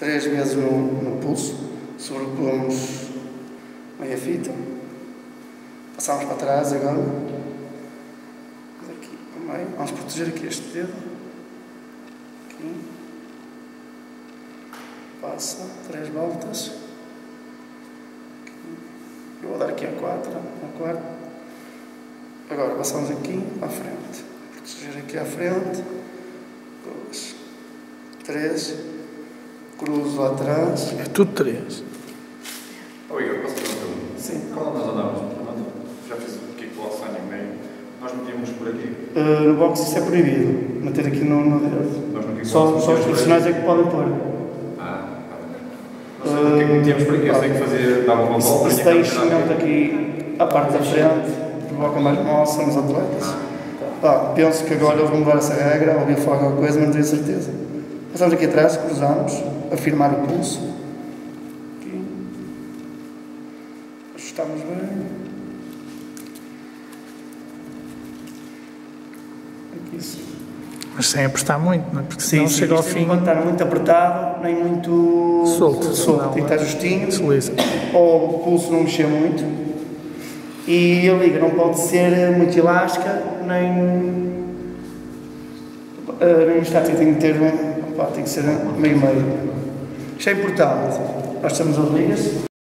três vezes no, no pulso, sobrepomos meia fita, passamos para trás agora, aqui para meio, vamos proteger aqui este dedo, aqui, passa, três voltas, aqui. eu vou dar aqui a quatro, a quatro, agora passamos aqui à frente, proteger aqui à frente, duas, três, cruzo lá atrás, É tudo três. Oh, Igor, posso fazer uma pergunta? sim. Quando nós andávamos, já fiz o kickbox há em meio, nós metíamos por aqui. Uh, no boxe isso é proibido, meter aqui no, no dedo. Só, só os profissionais é que podem pôr. Ah, tá bem. Não sei o que é que metíamos por aqui, eu sei que fazia, dava uma volta. Isso tinha tem que instrumento aqui. à parte da frente, provoca mais moça nos atletas. Pá, penso que agora vou mudar essa regra, ouvi falar alguma coisa, mas não tenho certeza. Passamos aqui atrás, cruzamos, afirmar o pulso. Aqui. Ajustamos bem. Aqui sim. Mas sem apertar muito, não é? Porque senão sim, chega ao isto fim. não estar muito apertado, nem muito Solto, solto. não, Tem que estar justinho, Desliza. ou o pulso não mexer muito. E a liga não pode ser muito elástica, nem, eh, nem estática, tem que ter, opá, tem que ser meio meio. Isto é importante. Nós temos as ligas,